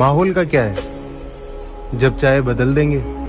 माहौल का क्या है? जब चाहे बदल देंगे।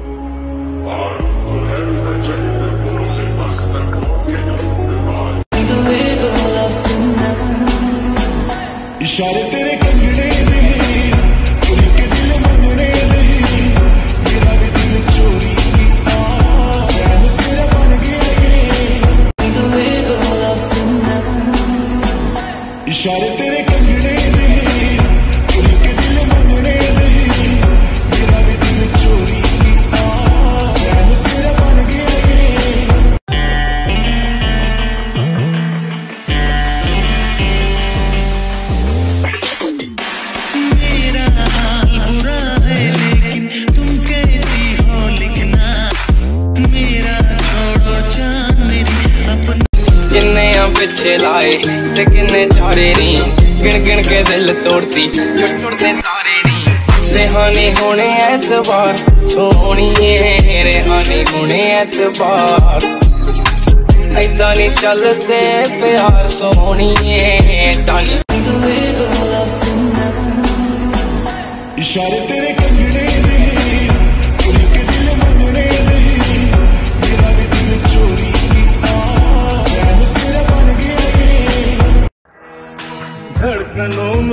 ਪਿੱਛੇ ਲਾਏ ਤੇ ਕਿੰਨੇ ਚਾਰੇ ਨੀ। ਗਿਣ ਗਿਣ ਕੇ ਦਿਲ ਤੋੜਤੀ, ਛੁੱਟ ਛੁੱਟਦੇ ਸਾਰੇ ਨੀ। ਰਹਿਾਨੀ ਹੋਣੇ ਐਤਵਾਰ, ਸੋਹਣੀਏ ਰਹਿਾਨੀ ਹੋਣੇ ਐਤਵਾਰ। ਐਦਾਂ ਨਹੀਂ ਚੱਲਦੇ ਪਿਆਰ, ਸੋਹਣੀਏ ਐਦਾਂ ਨਹੀਂ ਇਸ਼ਾਰੇ ਤੇਰੇ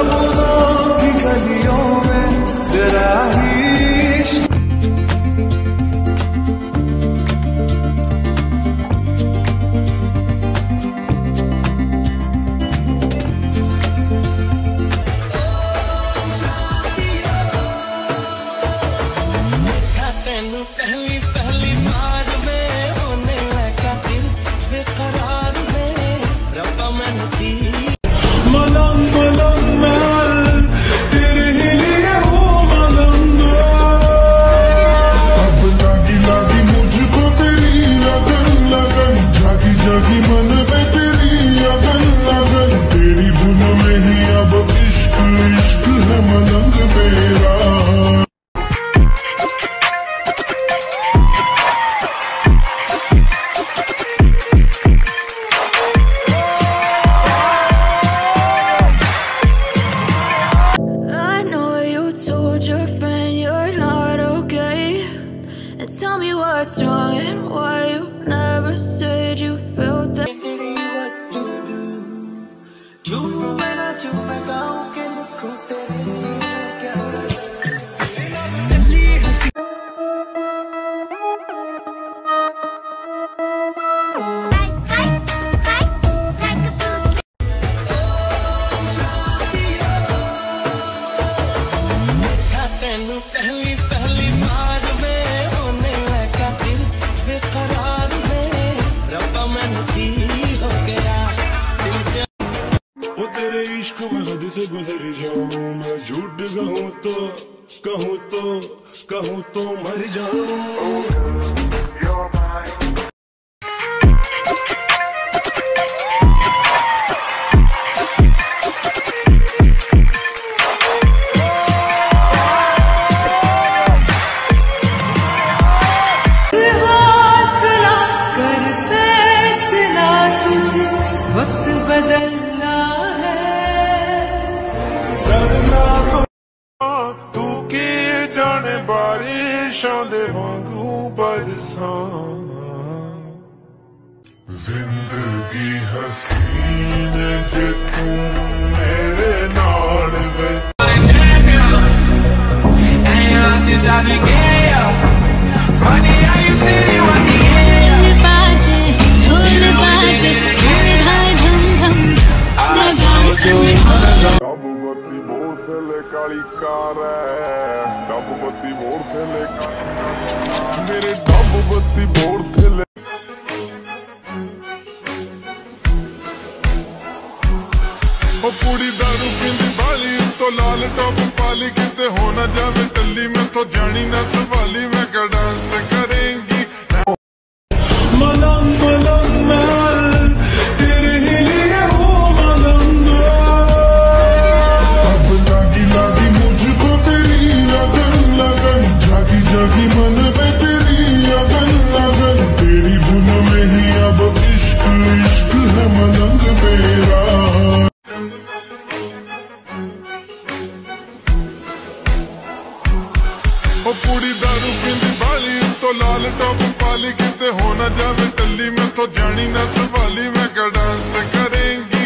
Prabhu what's wrong and why you never said you गुजर जाऊँ मैं झूठ गहू तो कहूँ तो कहूँ तो मर जाऊँ। बारिशे वांधू बरिसंदी हसी जूं ਥੱਲੇ ਕਾਰ ਐ ਡੱਬ ਬੱਤੀ ਮੋੜ ਥੱਲੇ। ਮੇਰੇ ਡੱਬ ਬੱਤੀ ਮੋੜ ਥੱਲੇ। ਉਹ ਕੁੜੀ ਦਾਰੂ ਪੀਂਦੀ ਬਾਲੀ ਤੋਂ ਲਾਲ ਟੌਪ ਪਾਲੀ, ਕਿਤੇ ਹੋ ਨਾ ਜਾਵੇ ਟੱਲੀ, ਮੈਥੋਂ ਜਾਣੀ ਨਾ ਸਵਾਲੀ। ਉਹ ਕੁੜੀ ਦਾਰੂ ਪੀਂਦੀ ਬਾਲੀ ਤੋਂ ਲਾਲ ਟੌਪ ਪਾਲੀ, ਕਿਤੇ ਹੋ ਨਾ ਜਾਵੇ ਟੱਲੀ ਮੈਂ ਤੋਂ ਜਾਣੀ ਨਾ ਸਵਾਲੀ, ਮੈਂ ਕਾ ਡਾਂਸ ਕਰੇਂਗੀ?